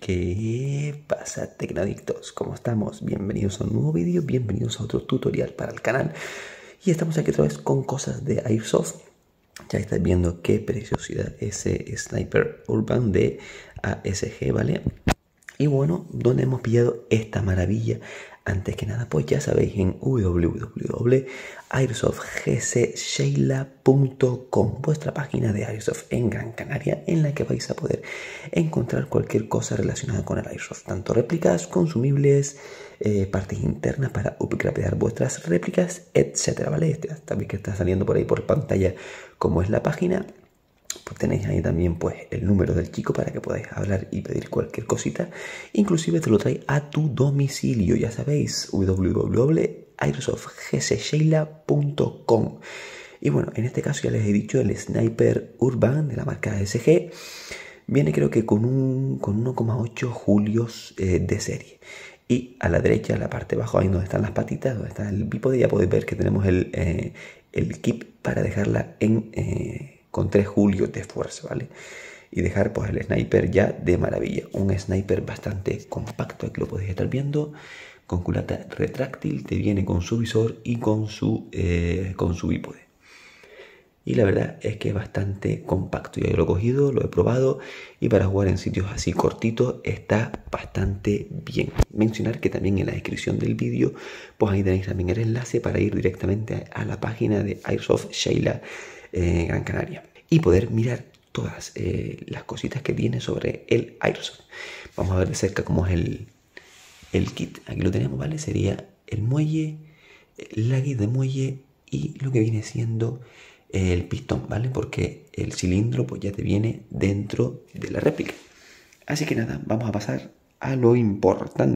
¿Qué pasa, tecnadictos? ¿Cómo estamos? Bienvenidos a un nuevo vídeo, bienvenidos a otro tutorial para el canal. Y estamos aquí otra vez con cosas de Airsoft. Ya estáis viendo qué preciosidad ese Sniper Urban de ASG, ¿vale? Y bueno, ¿dónde hemos pillado esta maravilla? Antes que nada, pues ya sabéis en www.airsoftsheila.com, vuestra página de Airsoft en Gran Canaria, en la que vais a poder encontrar cualquier cosa relacionada con el Airsoft, tanto réplicas, consumibles, eh, partes internas para upgradear vuestras réplicas, etcétera, ¿vale? Este, también que está saliendo por ahí por pantalla como es la página pues tenéis ahí también pues el número del chico para que podáis hablar y pedir cualquier cosita. Inclusive te lo trae a tu domicilio, ya sabéis, www.airsoftgsheila.com. Y bueno, en este caso ya les he dicho el Sniper Urban de la marca SG. Viene creo que con, un, con 1,8 julios eh, de serie. Y a la derecha, en la parte de abajo, ahí donde están las patitas, donde está el bípode, ya podéis ver que tenemos el, eh, el kit para dejarla en... Eh, con 3 julios de fuerza, ¿vale? Y dejar pues el sniper ya de maravilla. Un sniper bastante compacto, aquí lo podéis estar viendo, con culata retráctil, te viene con su visor y con su, eh, con su bípode. Y la verdad es que es bastante compacto. Yo lo he cogido, lo he probado y para jugar en sitios así cortitos está bastante bien. Mencionar que también en la descripción del vídeo, pues ahí tenéis también el enlace para ir directamente a la página de Airsoft Sheila Gran Canaria y poder mirar todas eh, las cositas que tiene sobre el Airsoft. Vamos a ver de cerca cómo es el, el kit. Aquí lo tenemos, ¿vale? Sería el muelle, la guía de muelle y lo que viene siendo el pistón, ¿vale? Porque el cilindro pues ya te viene dentro de la réplica. Así que nada, vamos a pasar a lo importante.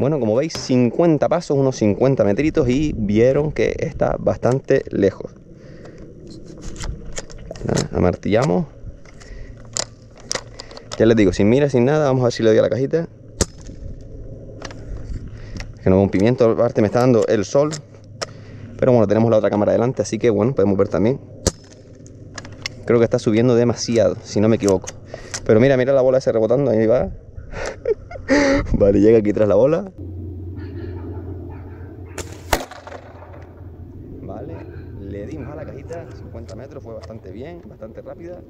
Bueno, como veis, 50 pasos, unos 50 metritos y vieron que está bastante lejos. Amartillamos. Ya les digo, sin mira, sin nada, vamos a ver si le doy a la cajita. Que no veo un pimiento, aparte me está dando el sol. Pero bueno, tenemos la otra cámara delante, así que bueno, podemos ver también. Creo que está subiendo demasiado, si no me equivoco. Pero mira, mira la bola ese rebotando, ahí va. Vale, llega aquí tras la bola. Vale, le dimos a la cajita, 50 metros, fue bastante bien, bastante rápida.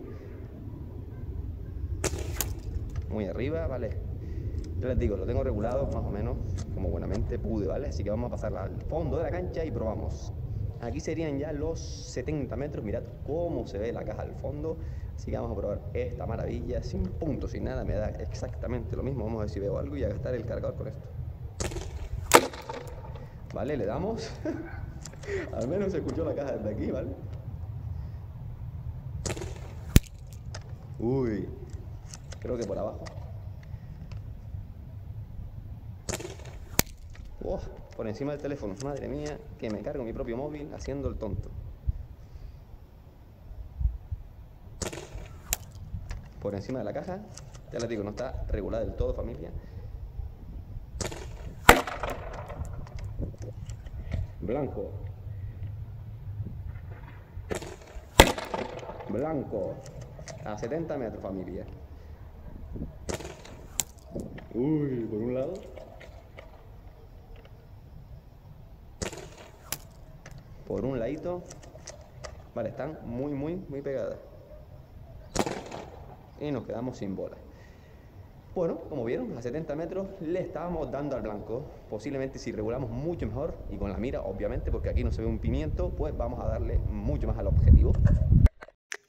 Muy arriba, vale. Yo les digo, lo tengo regulado más o menos, como buenamente pude, ¿vale? Así que vamos a pasar al fondo de la cancha y probamos. Aquí serían ya los 70 metros, mirad cómo se ve la caja al fondo. Así que vamos a probar esta maravilla, sin puntos, sin nada, me da exactamente lo mismo. Vamos a ver si veo algo y a gastar el cargador con esto. Vale, le damos. al menos se escuchó la caja desde aquí, ¿vale? Uy, creo que por abajo. Oh, por encima del teléfono. Madre mía, que me cargo mi propio móvil haciendo el tonto. Por encima de la caja. Ya les digo, no está regulada del todo, familia. Blanco. Blanco. A 70 metros, familia. Uy, por un lado. por un ladito. Vale, están muy, muy, muy pegadas. Y nos quedamos sin bola. Bueno, como vieron, a 70 metros le estábamos dando al blanco. Posiblemente si regulamos mucho mejor y con la mira, obviamente, porque aquí no se ve un pimiento, pues vamos a darle mucho más al objetivo.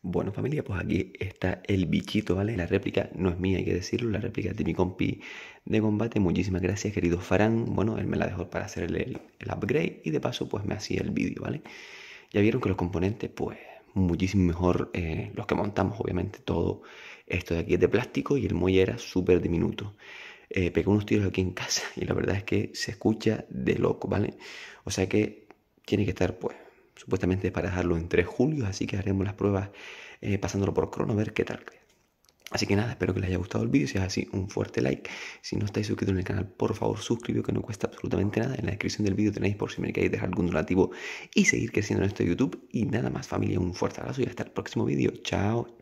Bueno familia, pues aquí está el bichito, ¿vale? La réplica no es mía, hay que decirlo, la réplica es de mi compi de combate. Muchísimas gracias, querido Farán. Bueno, él me la dejó para hacer el, upgrade y de paso pues me hacía el vídeo, ¿vale? Ya vieron que los componentes, pues muchísimo mejor eh, los que montamos, obviamente. Todo esto de aquí es de plástico y el muelle era súper diminuto. Eh, pegué unos tiros aquí en casa y la verdad es que se escucha de loco, ¿vale? O sea que tiene que estar, pues, supuestamente para dejarlo en 3 julio, así que haremos las pruebas eh, pasándolo por crono a ver qué tal. Así que nada, espero que les haya gustado el vídeo. Si es así, un fuerte like. Si no estáis suscritos en el canal, por favor, suscribíos que no cuesta absolutamente nada. En la descripción del vídeo tenéis por si me queréis dejar algún donativo y seguir creciendo en esto de YouTube. Y nada más, familia, un fuerte abrazo y hasta el próximo vídeo. Chao.